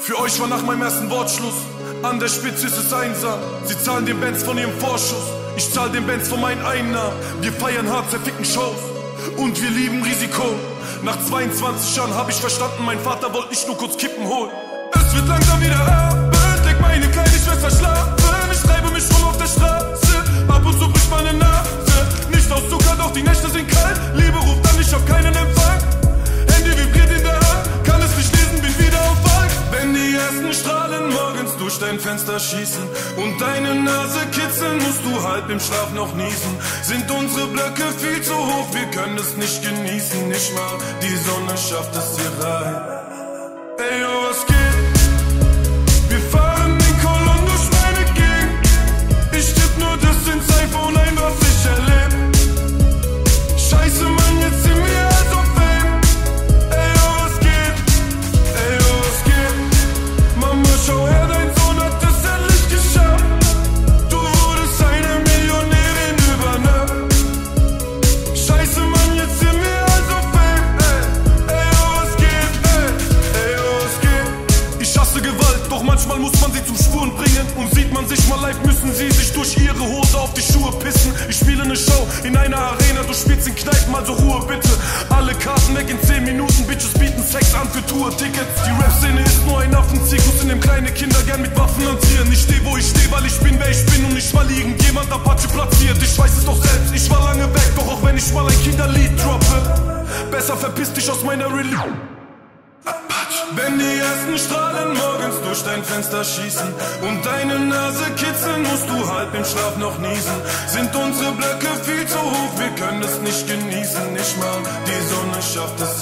Für euch war nach meinem ersten Wortschluss an der Spitze ist es einsam. Sie zahlen den Bands von ihrem Vorschuss. Ich zahl den Bands von meinen Einnahmen. Wir feiern hart, zerficken Shows. Und wir lieben Risiko. Nach 22 Jahren hab ich verstanden, mein Vater wollte nicht nur kurz Kippen holen. Es wird langsam wieder Abend, leg meine kleine Schwester schlafen. Dein Fenster schießen und deine Nase kitzeln, musst du halb im Schlaf noch niesen. Sind unsere Blöcke viel zu hoch, wir können es nicht genießen, nicht mal die Sonne schafft es hier rein. Ey, oh, man sich mal live, müssen sie sich durch ihre Hose auf die Schuhe pissen. Ich spiele eine Show in einer Arena, du spielst in Kneipen, also Ruhe bitte. Alle Karten weg in 10 Minuten, Bitches bieten Sex an für Tour-Tickets. Die Rap-Szene ist nur ein Affenzirkus, in dem kleine Kinder gern mit Waffen hantieren. Ich steh, wo ich steh, weil ich bin, wer ich bin und nicht, weil irgendjemand Apache platziert. Ich weiß es doch selbst, ich war lange weg, doch auch wenn ich mal ein Kinderlied droppe, besser verpiss dich aus meiner Religion. Wenn die ersten Strahlen morgens durch dein Fenster schießen und deine Nase kitzeln, musst du halb im Schlaf noch niesen. Sind unsere Blöcke viel zu hoch, wir können es nicht genießen, nicht mal die Sonne schafft es